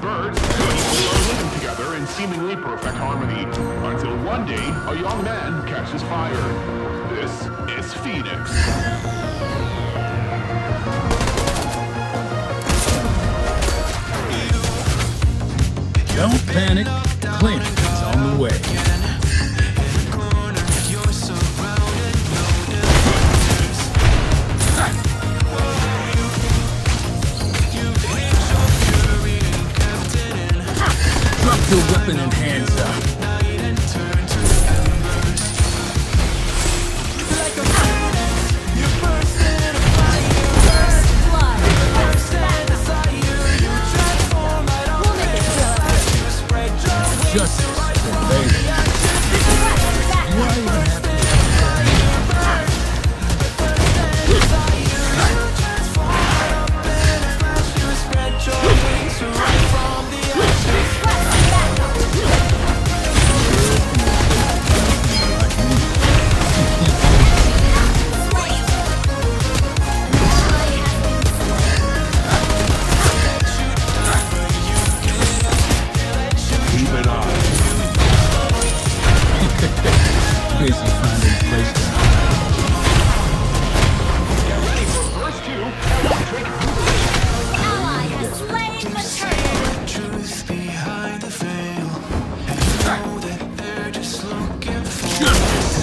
Birds, are living together in seemingly perfect harmony, until one day a young man catches fire. This is Phoenix. Don't panic, Clint is on the way.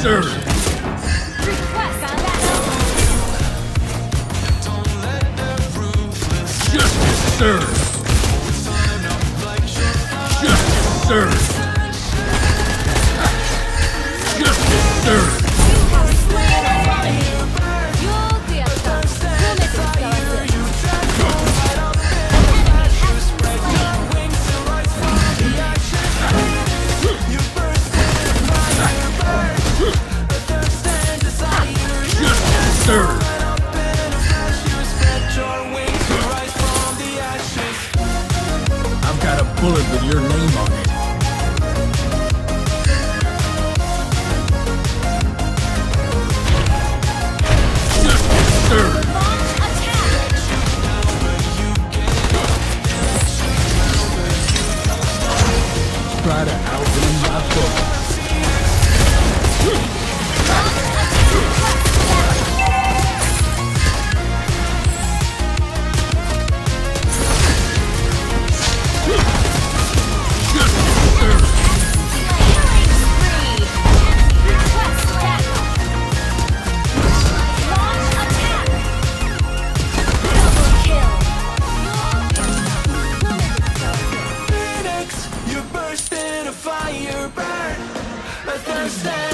served. I've got a bullet with your name.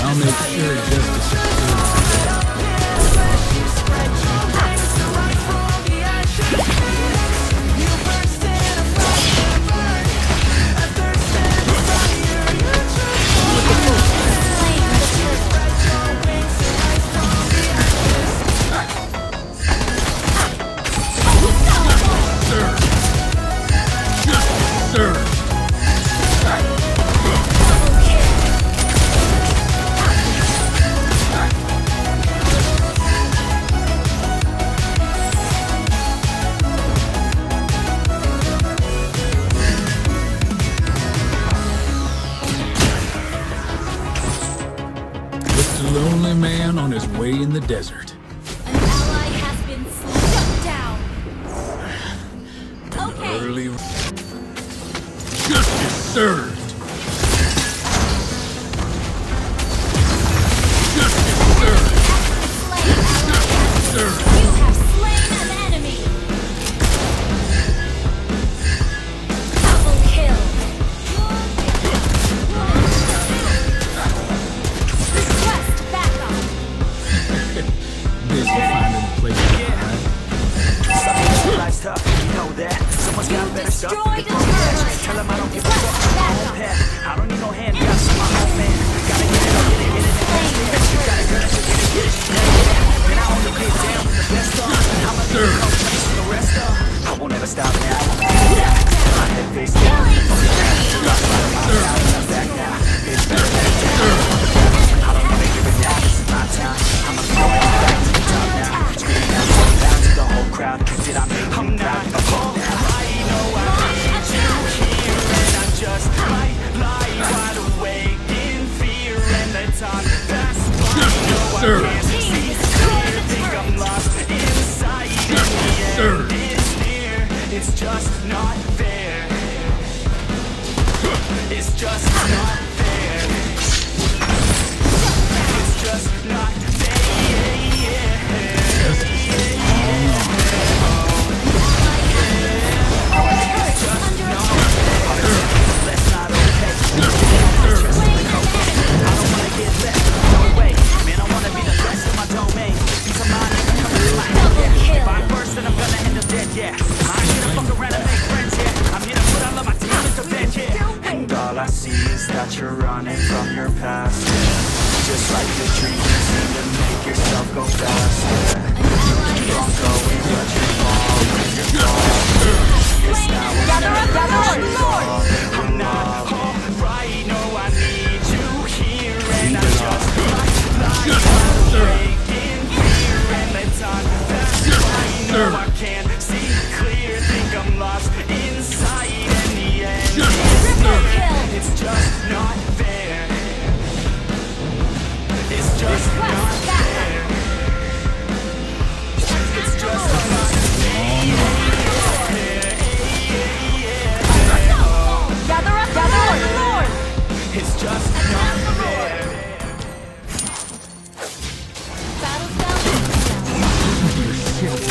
I'll make sure just served. the desert. An ally has been shut down. okay. Early... Justice served! you're running from your past.